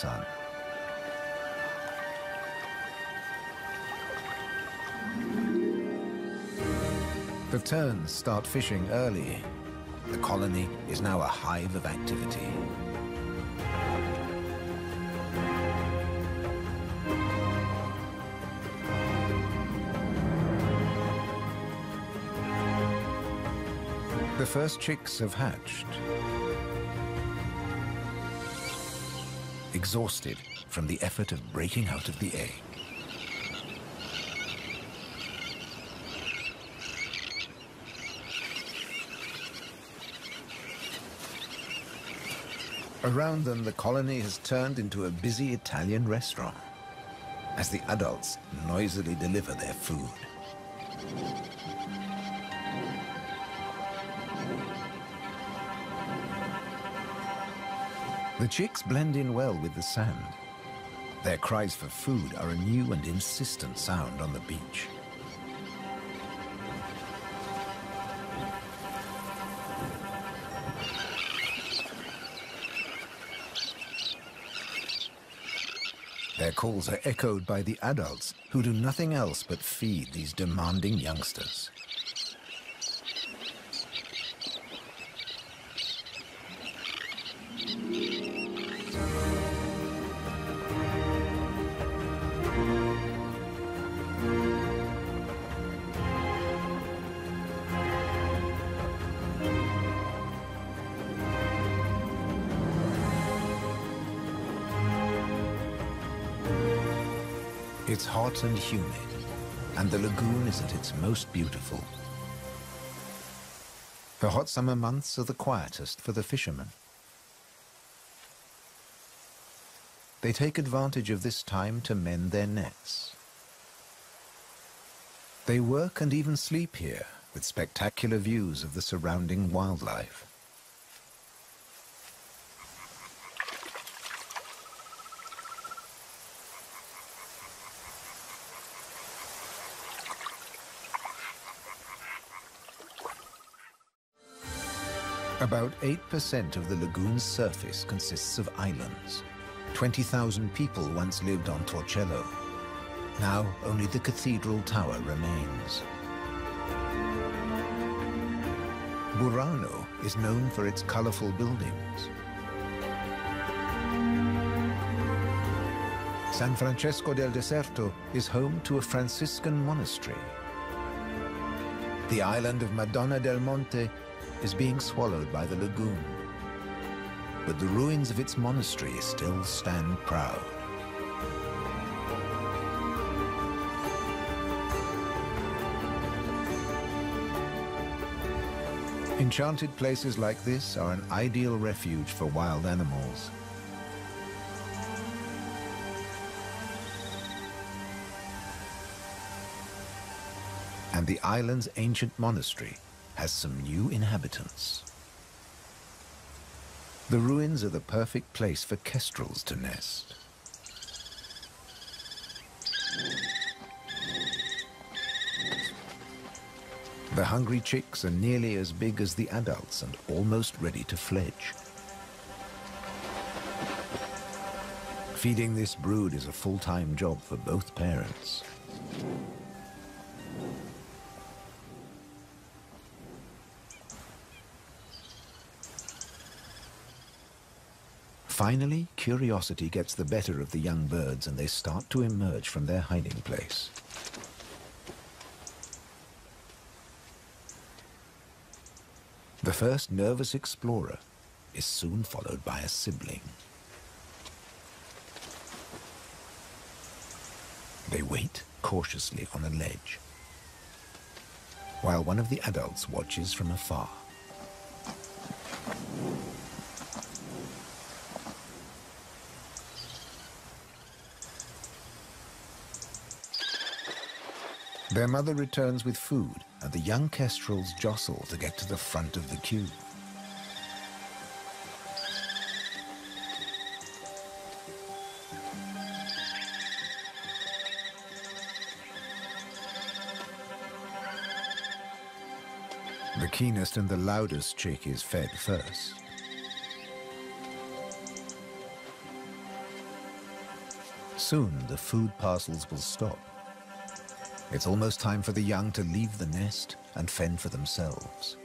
sun. The terns start fishing early. The colony is now a hive of activity. The first chicks have hatched. Exhausted from the effort of breaking out of the egg. Around them, the colony has turned into a busy Italian restaurant as the adults noisily deliver their food. The chicks blend in well with the sand. Their cries for food are a new and insistent sound on the beach. Their calls are echoed by the adults who do nothing else but feed these demanding youngsters. And humid, and the lagoon is at its most beautiful. The hot summer months are the quietest for the fishermen. They take advantage of this time to mend their nets. They work and even sleep here with spectacular views of the surrounding wildlife. About 8% of the lagoon's surface consists of islands. 20,000 people once lived on Torcello. Now only the cathedral tower remains. Burano is known for its colorful buildings. San Francesco del Deserto is home to a Franciscan monastery. The island of Madonna del Monte is being swallowed by the lagoon. But the ruins of its monastery still stand proud. Enchanted places like this are an ideal refuge for wild animals. And the island's ancient monastery has some new inhabitants. The ruins are the perfect place for kestrels to nest. The hungry chicks are nearly as big as the adults and almost ready to fledge. Feeding this brood is a full-time job for both parents. Finally, curiosity gets the better of the young birds and they start to emerge from their hiding place. The first nervous explorer is soon followed by a sibling. They wait cautiously on a ledge, while one of the adults watches from afar. Their mother returns with food, and the young kestrels jostle to get to the front of the queue. The keenest and the loudest chick is fed first. Soon the food parcels will stop. It's almost time for the young to leave the nest and fend for themselves.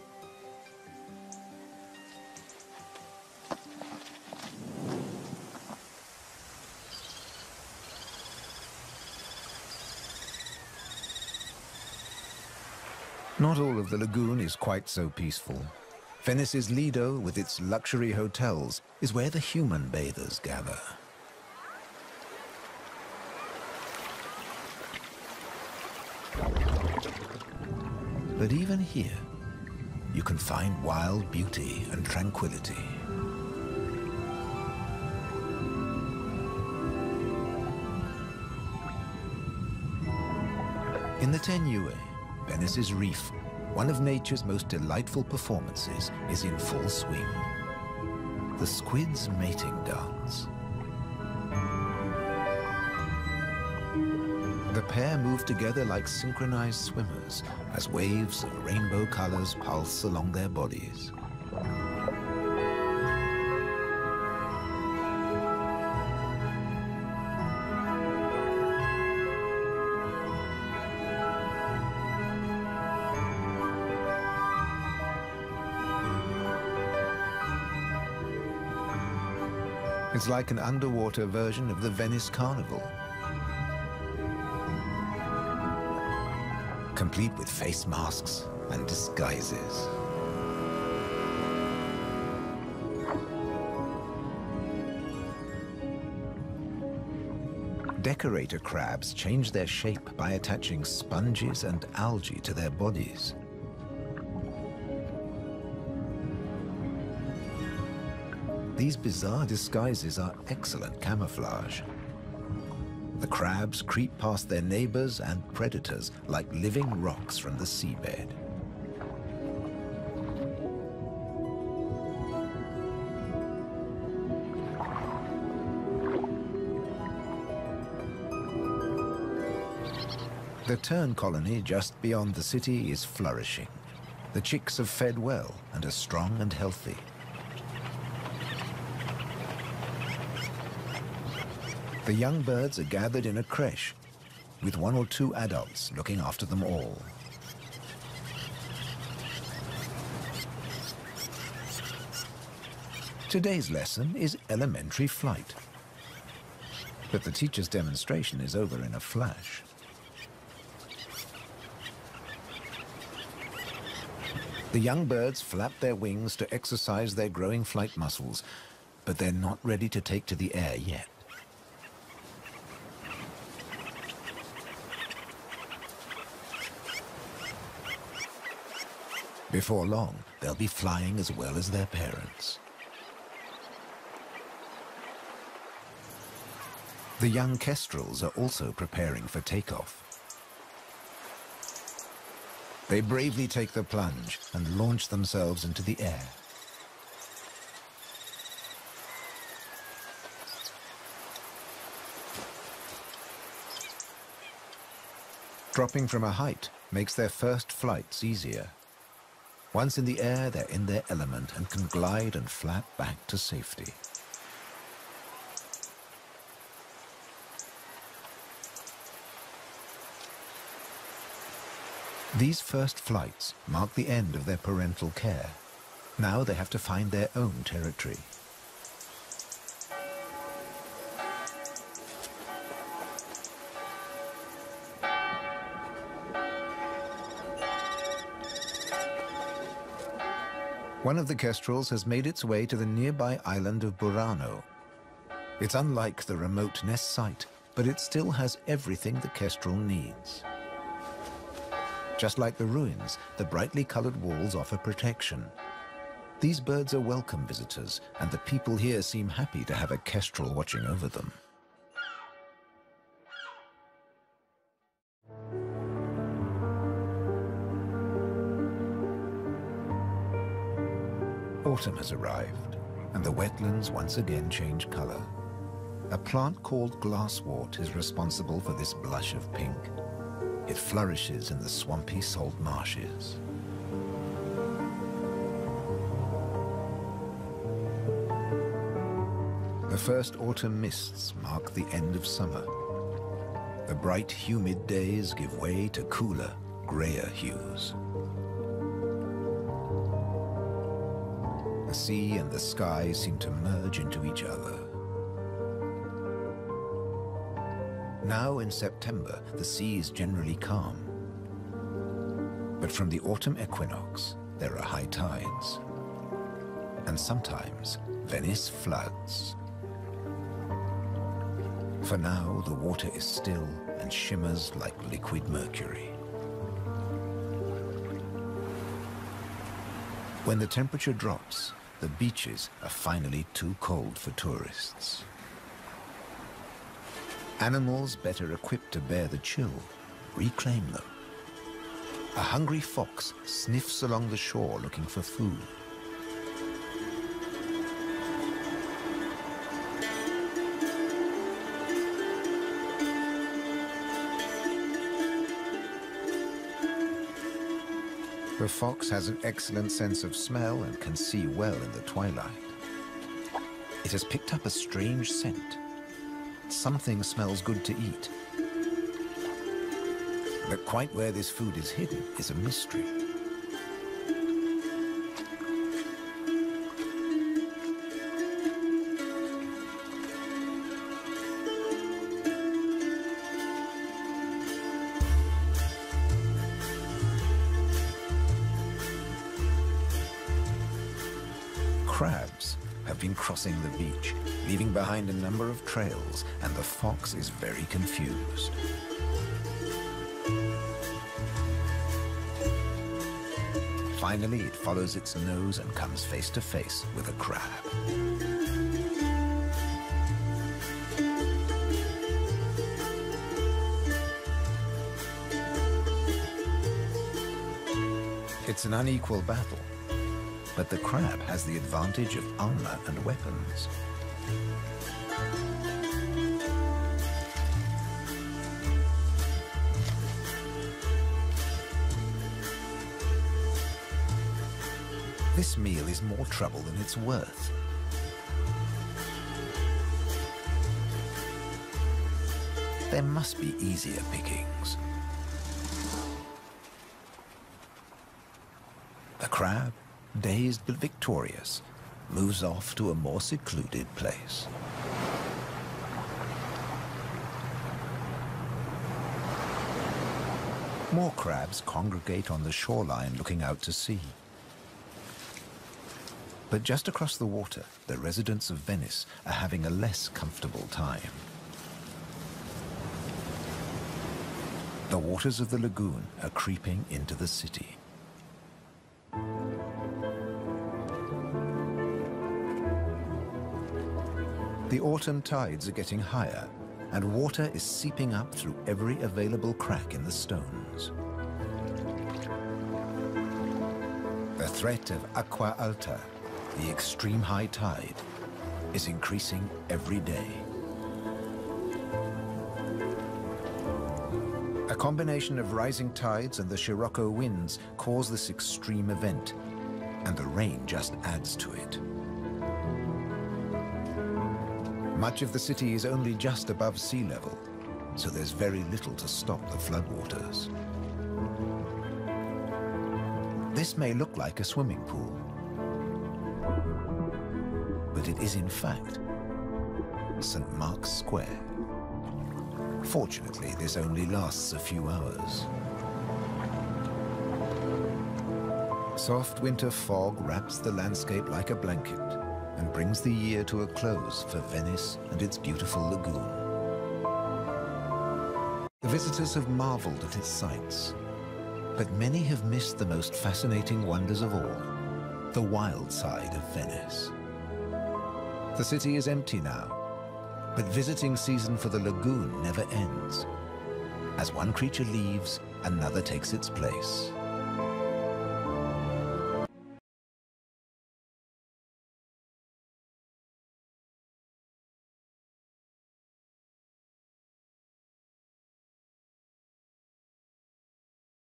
Not all of the lagoon is quite so peaceful. Venice's Lido, with its luxury hotels, is where the human bathers gather. But even here, you can find wild beauty and tranquility. In the Tegnùe, Venice's reef, one of nature's most delightful performances, is in full swing. The squid's mating dance. The pair move together like synchronized swimmers as waves of rainbow colors pulse along their bodies. It's like an underwater version of the Venice Carnival. Complete with face masks and disguises. Decorator crabs change their shape by attaching sponges and algae to their bodies. These bizarre disguises are excellent camouflage. The crabs creep past their neighbors and predators like living rocks from the seabed. The tern colony just beyond the city is flourishing. The chicks have fed well and are strong and healthy. The young birds are gathered in a creche, with one or two adults looking after them all. Today's lesson is elementary flight. But the teacher's demonstration is over in a flash. The young birds flap their wings to exercise their growing flight muscles, but they're not ready to take to the air yet. Before long, they'll be flying as well as their parents. The young kestrels are also preparing for takeoff. They bravely take the plunge and launch themselves into the air. Dropping from a height makes their first flights easier. Once in the air, they're in their element and can glide and flap back to safety. These first flights mark the end of their parental care. Now they have to find their own territory. One of the kestrels has made its way to the nearby island of Burano. It's unlike the remote nest site, but it still has everything the kestrel needs. Just like the ruins, the brightly colored walls offer protection. These birds are welcome visitors, and the people here seem happy to have a kestrel watching over them. Autumn has arrived, and the wetlands once again change color. A plant called glasswort is responsible for this blush of pink. It flourishes in the swampy salt marshes. The first autumn mists mark the end of summer. The bright, humid days give way to cooler, grayer hues. Sea and the sky seem to merge into each other. Now in September, the sea is generally calm. But from the autumn equinox, there are high tides. And sometimes, Venice floods. For now, the water is still and shimmers like liquid mercury. When the temperature drops, the beaches are finally too cold for tourists. Animals better equipped to bear the chill reclaim them. A hungry fox sniffs along the shore looking for food. The fox has an excellent sense of smell and can see well in the twilight. It has picked up a strange scent. Something smells good to eat. But quite where this food is hidden is a mystery. Crossing the beach, leaving behind a number of trails, and the fox is very confused. Finally, it follows its nose and comes face to face with a crab. It's an unequal battle, but the crab has the advantage of armor and weapons. This meal is more trouble than it's worth. There must be easier pickings. The crab, dazed but victorious, moves off to a more secluded place. More crabs congregate on the shoreline looking out to sea. But just across the water, the residents of Venice are having a less comfortable time. The waters of the lagoon are creeping into the city. The autumn tides are getting higher, and water is seeping up through every available crack in the stones. The threat of acqua alta, the extreme high tide, is increasing every day. A combination of rising tides and the Scirocco winds cause this extreme event, and the rain just adds to it. Much of the city is only just above sea level, so there's very little to stop the floodwaters. This may look like a swimming pool, but it is in fact St. Mark's Square. Fortunately, this only lasts a few hours. Soft winter fog wraps the landscape like a blanket brings the year to a close for Venice and its beautiful lagoon. The visitors have marveled at its sights, but many have missed the most fascinating wonders of all, the wild side of Venice. The city is empty now, but visiting season for the lagoon never ends. As one creature leaves, another takes its place.